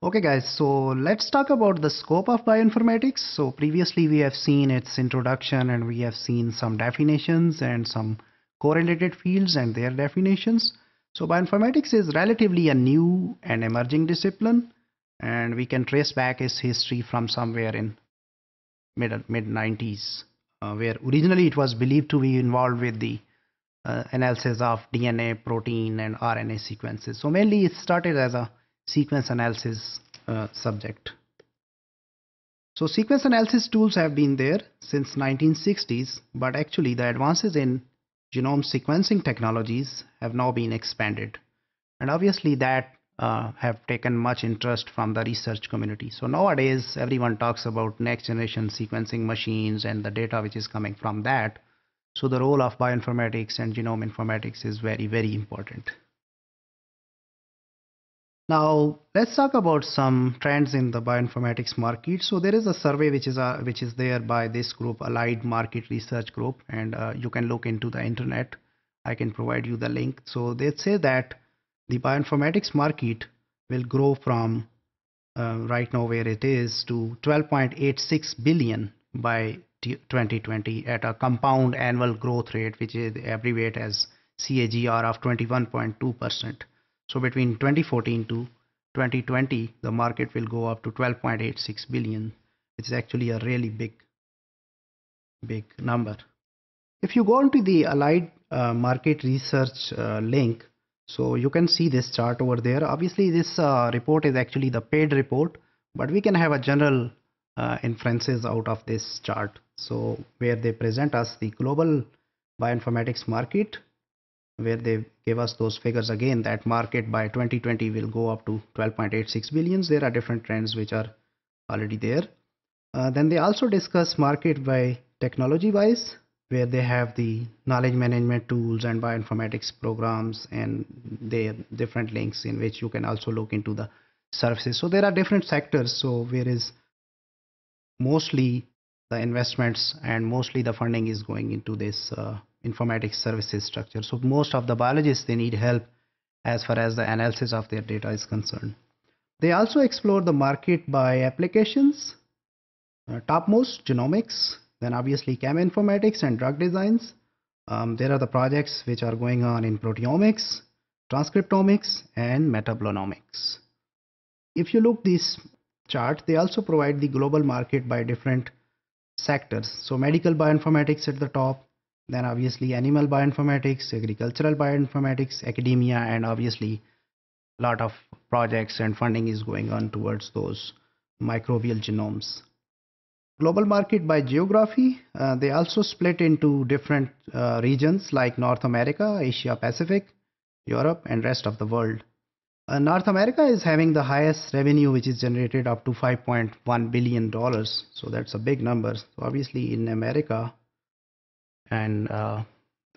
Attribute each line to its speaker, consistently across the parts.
Speaker 1: Okay guys, so let's talk about the scope of bioinformatics. So previously we have seen its introduction and we have seen some definitions and some correlated fields and their definitions. So bioinformatics is relatively a new and emerging discipline and we can trace back its history from somewhere in mid mid 90s uh, where originally it was believed to be involved with the uh, analysis of DNA, protein and RNA sequences. So mainly it started as a sequence analysis uh, subject. So sequence analysis tools have been there since 1960s, but actually the advances in genome sequencing technologies have now been expanded. And obviously that uh, have taken much interest from the research community. So nowadays everyone talks about next generation sequencing machines and the data which is coming from that. So the role of bioinformatics and genome informatics is very, very important. Now let's talk about some trends in the bioinformatics market. So there is a survey which is uh, which is there by this group, Allied Market Research Group, and uh, you can look into the internet. I can provide you the link. So they say that the bioinformatics market will grow from uh, right now where it is to 12.86 billion by 2020 at a compound annual growth rate, which is abbreviated as CAGR of 21.2 percent. So between 2014 to 2020, the market will go up to 12.86 billion. It's actually a really big, big number. If you go into the Allied uh, Market Research uh, link, so you can see this chart over there. Obviously, this uh, report is actually the paid report, but we can have a general uh, inferences out of this chart. So where they present us the global bioinformatics market where they give us those figures again that market by 2020 will go up to 12.86 billions there are different trends which are already there. Uh, then they also discuss market by technology wise where they have the knowledge management tools and bioinformatics programs and they different links in which you can also look into the services. So there are different sectors. So where is mostly the investments and mostly the funding is going into this uh, informatics services structure. So most of the biologists, they need help as far as the analysis of their data is concerned. They also explore the market by applications, uh, topmost genomics, then obviously cheminformatics and drug designs. Um, there are the projects which are going on in proteomics, transcriptomics, and metabolomics. If you look this chart, they also provide the global market by different sectors. So medical bioinformatics at the top, then obviously animal bioinformatics, agricultural bioinformatics, academia, and obviously a lot of projects and funding is going on towards those microbial genomes. Global market by geography, uh, they also split into different uh, regions like North America, Asia Pacific, Europe, and rest of the world. Uh, North America is having the highest revenue, which is generated up to 5.1 billion dollars. So that's a big number. So obviously, in America, and uh,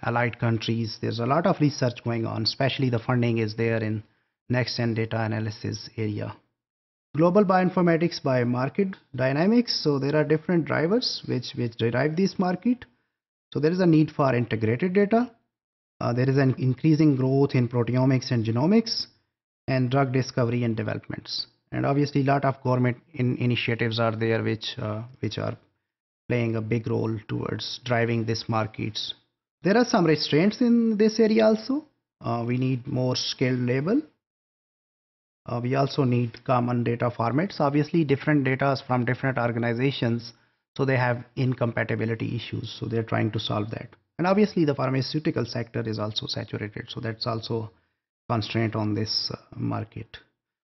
Speaker 1: allied countries. There's a lot of research going on, especially the funding is there in next-gen data analysis area. Global bioinformatics by market dynamics. So there are different drivers which, which derive this market. So there is a need for integrated data. Uh, there is an increasing growth in proteomics and genomics and drug discovery and developments. And obviously a lot of government in initiatives are there which, uh, which are playing a big role towards driving these markets. There are some restraints in this area also. Uh, we need more skilled labor. Uh, we also need common data formats. Obviously, different data from different organizations, so they have incompatibility issues. So they're trying to solve that. And obviously, the pharmaceutical sector is also saturated. So that's also constraint on this uh, market.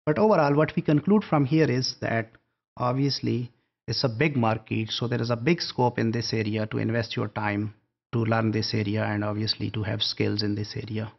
Speaker 1: But overall, what we conclude from here is that obviously it's a big market so there is a big scope in this area to invest your time to learn this area and obviously to have skills in this area